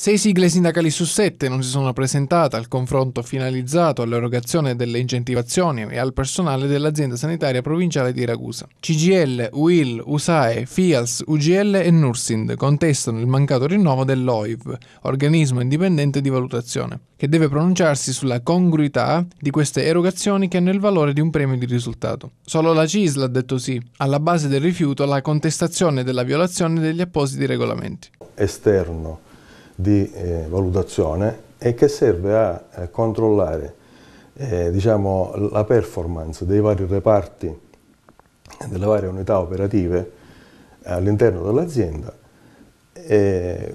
Sei sigle sindacali su sette non si sono presentate al confronto finalizzato all'erogazione delle incentivazioni e al personale dell'azienda sanitaria provinciale di Ragusa. CGL, UIL, USAE, FIALS, UGL e Nursind contestano il mancato rinnovo dell'OIV, organismo indipendente di valutazione, che deve pronunciarsi sulla congruità di queste erogazioni che hanno il valore di un premio di risultato. Solo la CISL ha detto sì, alla base del rifiuto la contestazione della violazione degli appositi regolamenti. Esterno di eh, valutazione e che serve a, eh, controllare eh, diciamo, la performance dei vari reparti delle varie unità operative all'interno dell'azienda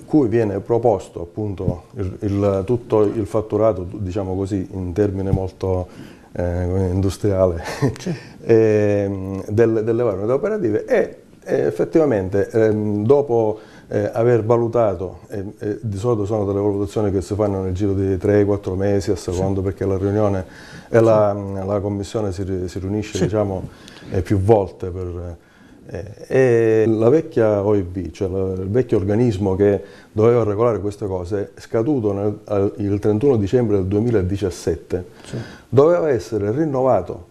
cui viene proposto appunto il, il, tutto il fatturato, diciamo così, in termine molto eh, industriale, sì. eh, delle, delle, varie unità operative e effettivamente ehm, dopo eh, aver valutato, eh, eh, di solito sono delle valutazioni che si fanno nel giro di 3-4 mesi a secondo sì. perché la riunione e la, la, commissione si, si riunisce sì. diciamo, eh, più volte per, eh, e la vecchia OIB, cioè la, il vecchio organismo che doveva regolare queste cose, scaduto nel, al, il 31 dicembre del 2017, sì. doveva essere rinnovato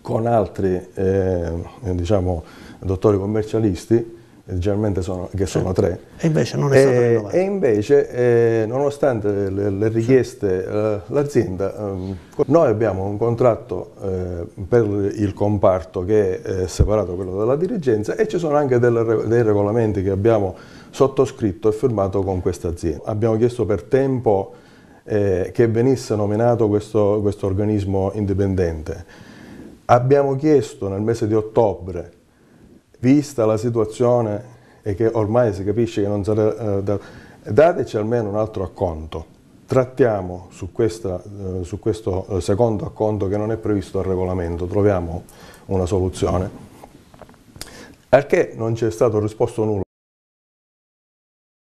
con altri eh, diciamo, dottori commercialisti generalmente sono, che sono tre. E invece non è stato e, rinnovato. E invece, eh, nonostante le, le richieste, eh, l'azienda, eh, noi abbiamo un contratto eh, per il comparto che è separato da quello della dirigenza e ci sono anche delle, dei regolamenti che abbiamo sottoscritto e firmato con questa azienda. Abbiamo chiesto per tempo eh, che venisse nominato questo, questo organismo indipendente. Abbiamo chiesto nel mese di ottobre vista la situazione e che ormai si capisce che non sarà eh, da, dateci almeno un altro acconto. Trattiamo su, questa, eh, su questo eh, secondo acconto che non è previsto dal regolamento, troviamo una soluzione. Al che non ci è stato risposto nulla.